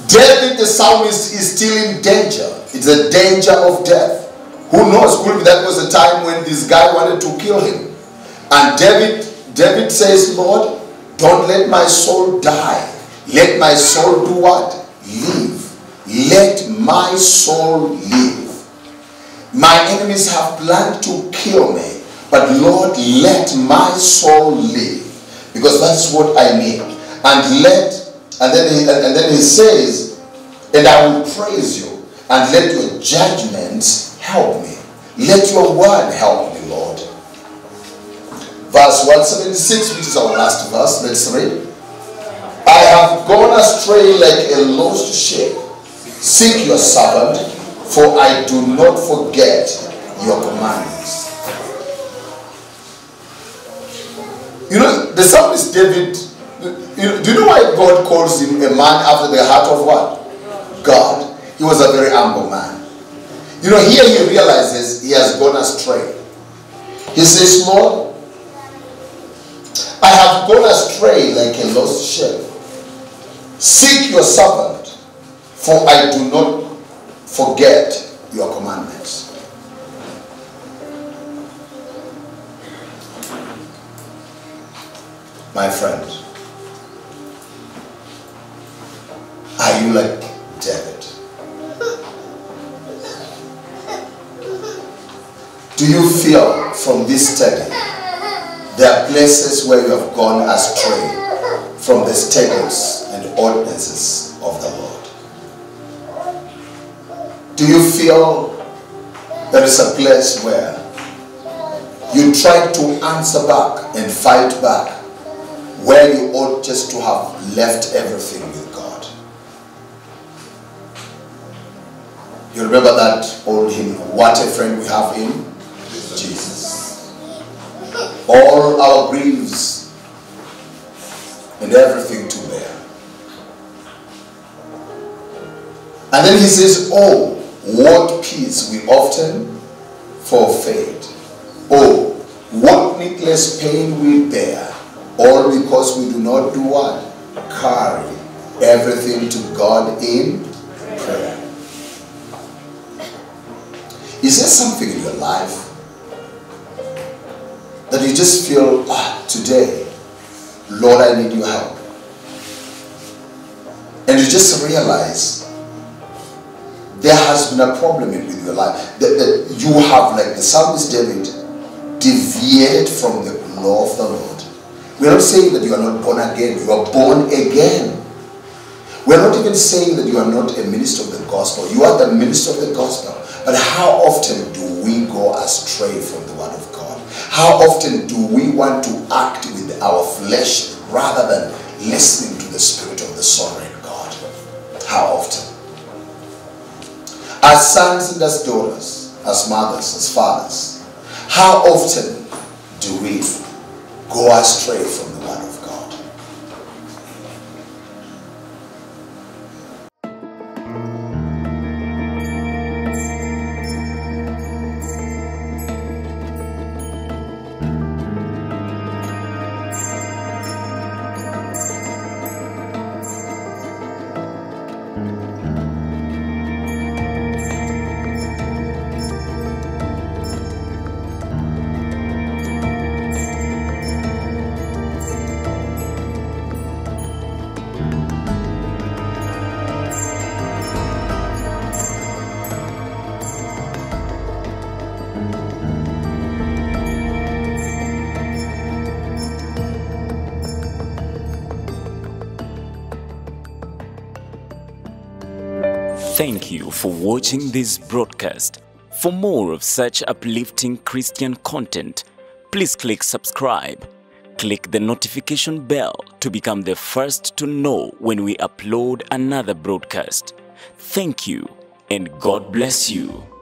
B: David the psalmist is still in danger. It's a danger of death. Who knows? Could that was a time when this guy wanted to kill him. And David, David says, Lord, don't let my soul die. Let my soul do what? Live. Let my soul live. My enemies have planned to kill me, but Lord, let my soul live, because that's what I need. And let, and then he, and then he says, and I will praise you, and let your judgments help me. Let your word help me, Lord. Verse 176, which is our last verse. Let's read. I have gone astray like a lost sheep. Seek your servant for I do not forget your commands. You know, the psalmist David, you know, do you know why God calls him a man after the heart of what? God. He was a very humble man. You know, here he realizes he has gone astray. He says, Lord, I have gone astray like a lost sheep. Seek your servant, for I do not forget your commandments. My friend, are you like David? Do you feel from this study there are places where you have gone astray from the statutes and ordinances of the Lord? Do you feel there is a place where you try to answer back and fight back where you ought just to have left everything with God? You remember that old hymn, What a Friend We Have in Jesus. All our griefs and everything to bear. And then he says, Oh, what peace we often forfeit. Oh, what needless pain we bear, all because we do not do what? Carry everything to God in prayer. Is there something in your life you just feel, ah, today, Lord, I need your help? And you just realize there has been a problem in- your life. That, that you have, like the psalmist David, deviated from the law of the Lord. We're not saying that you are not born again, you are born again. We're not even saying that you are not a minister of the gospel. You are the minister of the gospel. But how often do we go astray from the? How often do we want to act with our flesh rather than listening to the spirit of the sovereign God? How often? As sons and as daughters, as mothers, as fathers, how often do we go astray from
A: watching this broadcast. For more of such uplifting Christian content, please click subscribe. Click the notification bell to become the first to know when we upload another broadcast. Thank you and God bless you.